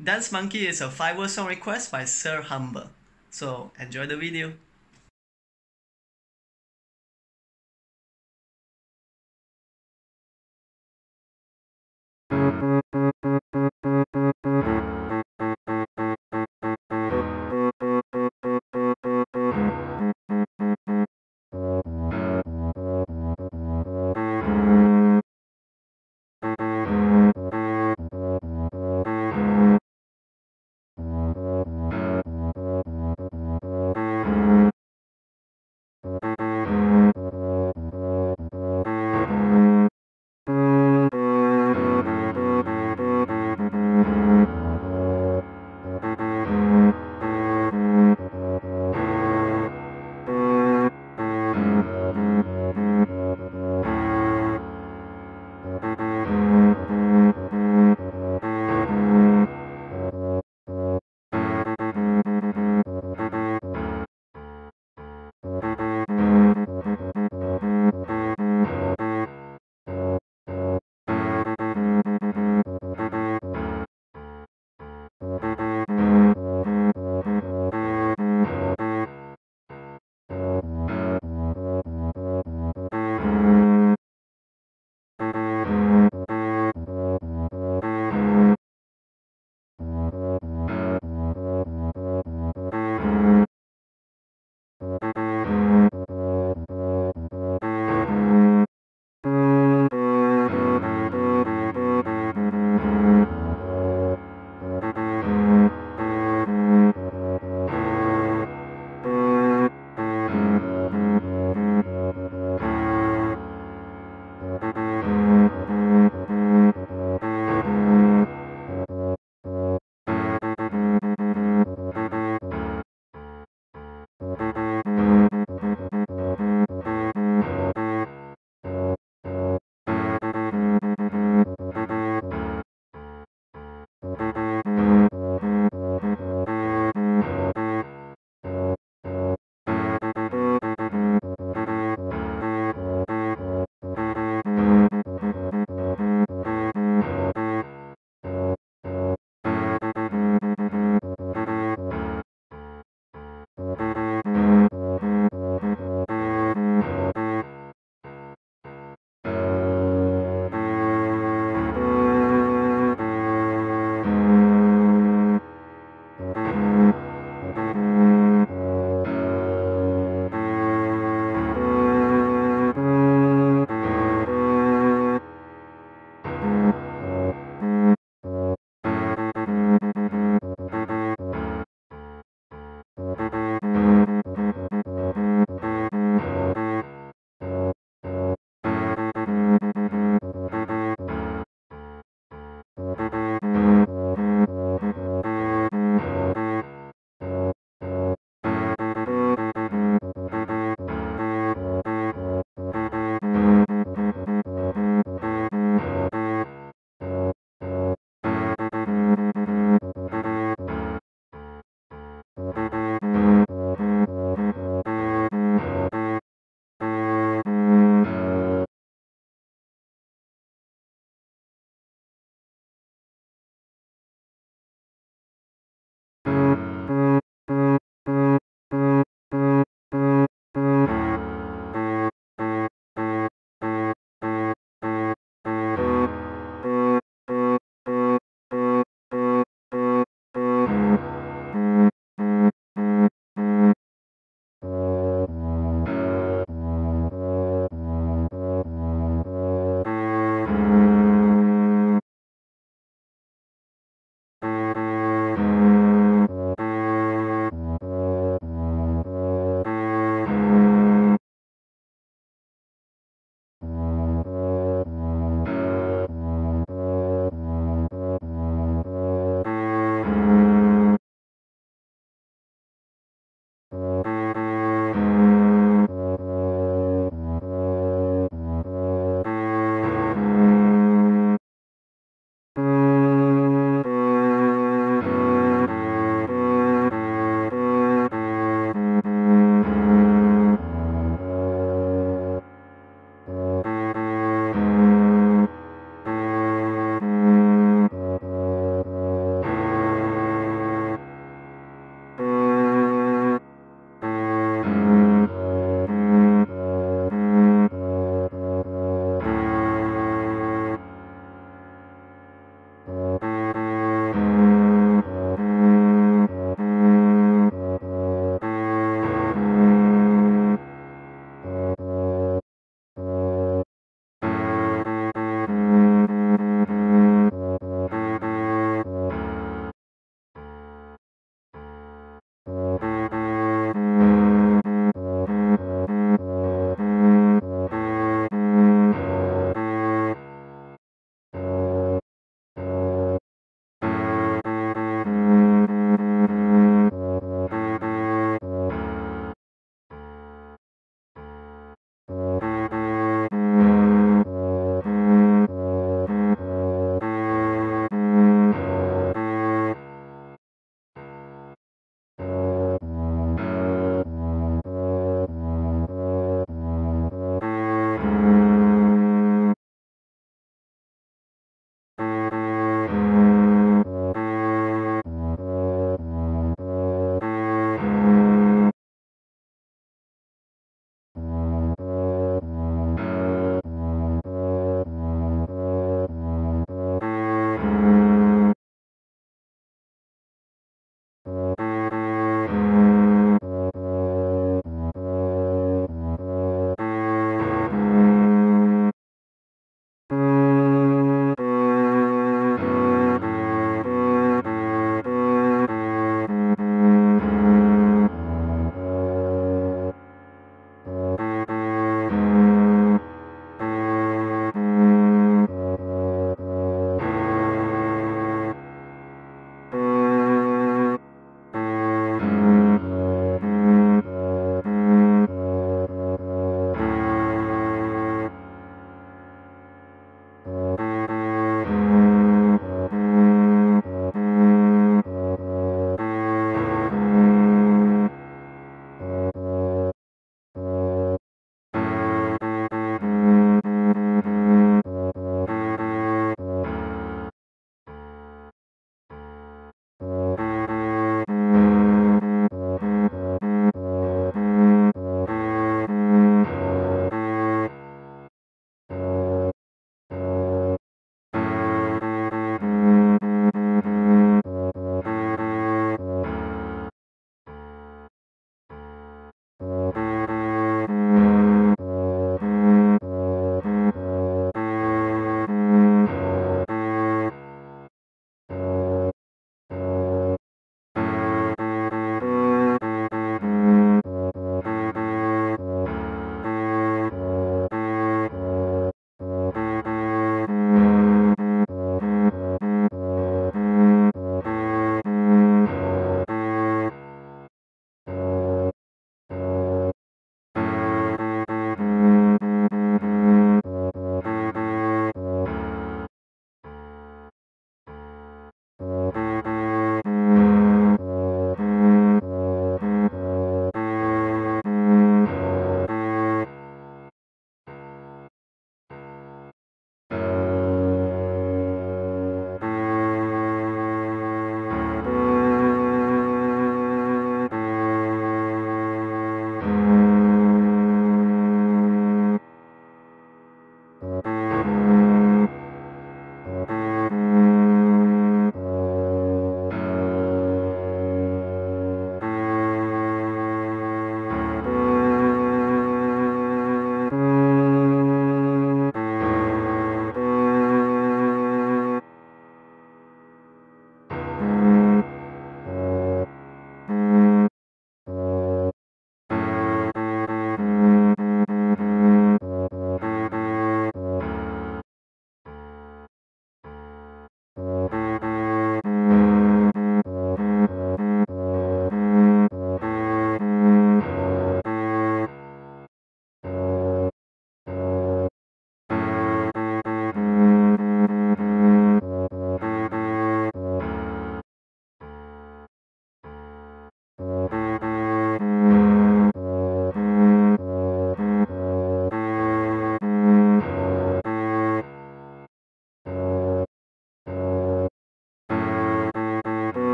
Dance Monkey is a five-word song request by Sir Humber. So enjoy the video.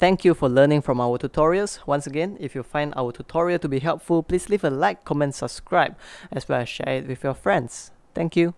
Thank you for learning from our tutorials. Once again, if you find our tutorial to be helpful, please leave a like, comment, subscribe, as well as share it with your friends. Thank you.